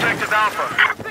objective Alpha.